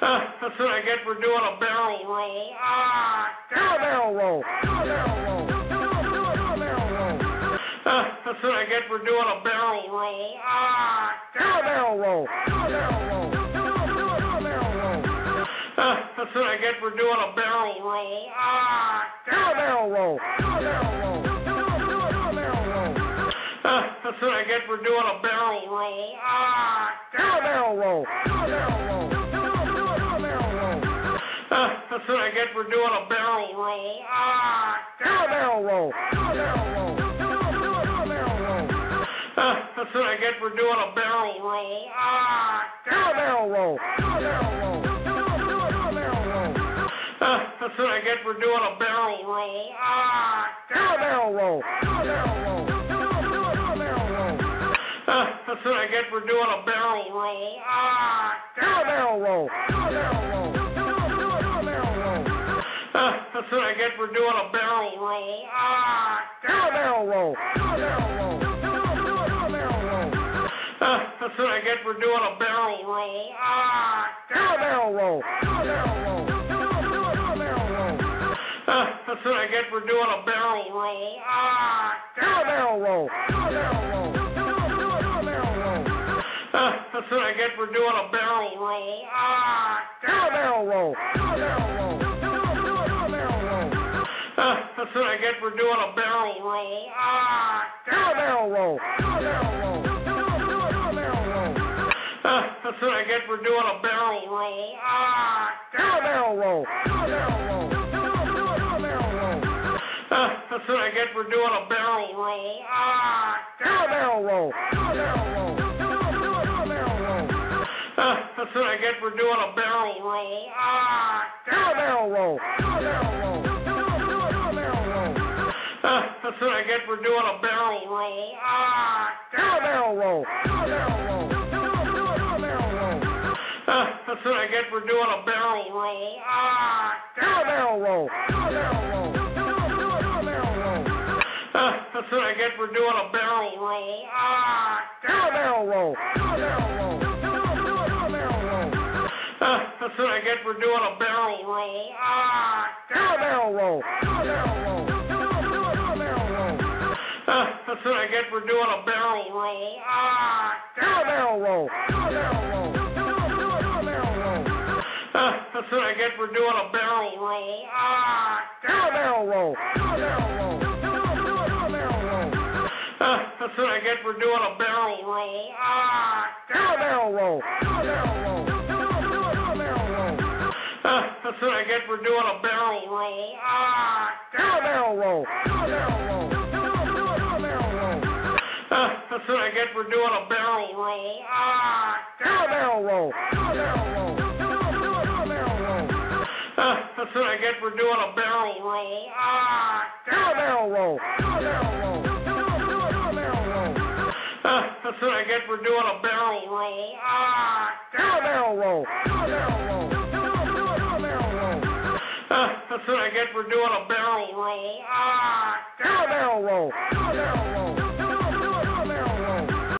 That's what I get for doing a barrel roll. Ah, Do a barrel roll. Do a barrel roll. Do a barrel roll. That's what I get for doing a barrel roll. Ah, Do a barrel roll. Do a barrel roll. Do a barrel roll. That's what I get for doing a barrel roll. Ah, Do a barrel roll. Do a barrel roll. Do a barrel roll. That's what I get for doing a barrel roll. Ah, Do a barrel roll. I get for doing a barrel roll. Ah, Do a barrel roll. Do a barrel roll. Do a barrel roll. That's what I get for doing a barrel roll. Ah, Do a barrel roll. Do a barrel roll. Do a barrel roll. That's what I get for doing a barrel roll. Ah, Do a barrel roll. Do a barrel roll. Do a barrel roll. That's what I get for doing a barrel roll. Ah, Do a barrel roll. Doing a barrel roll. Ah, Do a barrel roll. Do a barrel roll. Do a barrel roll. That's what I get for doing a barrel roll. Ah, Do a barrel roll. Do a barrel roll. Do a barrel roll. That's what I get for doing a barrel roll. Ah, Do a barrel roll. Do a barrel roll. Do roll. That's what I get for doing a barrel roll. Ah, Do a barrel roll. Do a barrel roll. That's what I get for doing a barrel roll. Ah, Do a barrel roll. Do a barrel roll. Do a barrel roll. That's what I get for doing a barrel roll. Ah, Do a barrel roll. Do a barrel roll. Do a barrel roll. That's what I get for doing a barrel roll. Ah, Do a barrel roll. Do a barrel roll. Do a barrel roll. That's what I get for doing a barrel roll. Ah, Do a barrel roll. Do a barrel roll. That's what I get for doing a barrel roll. Ah, Do a barrel roll. Do a barrel roll. Do a barrel roll. That's what I get for doing a barrel roll. Ah, Do a barrel roll. Do a barrel roll. Do. That's what I get for doing a barrel roll. Ah, Do a barrel roll. Do a barrel roll. Do a barrel roll. That's what I get for doing a barrel roll. Doing a barrel roll. Ah, Do a barrel roll. Do a barrel roll. Do a barrel roll. That's what I get for doing a barrel roll. Ah, Do a barrel roll. Do a barrel roll. Do a barrel roll. That's what I get for doing a barrel roll. Ah, Do a barrel roll. Do a barrel roll. Do a barrel roll. That's what I get for doing a barrel roll. Ah, a barrel roll. Do a barrel roll. That's what I get for doing a barrel roll. Ah, Do a barrel roll. Do a barrel roll. Do a barrel roll. That's what I get for doing a barrel roll. Ah, Do a barrel roll. Do a barrel roll. Do a barrel roll. That's what I get for doing a barrel roll. Ah, Do a barrel roll. Do a barrel roll. Do a barrel roll. That's what I get for doing a barrel roll. Ah, Do a barrel roll. Do a barrel roll.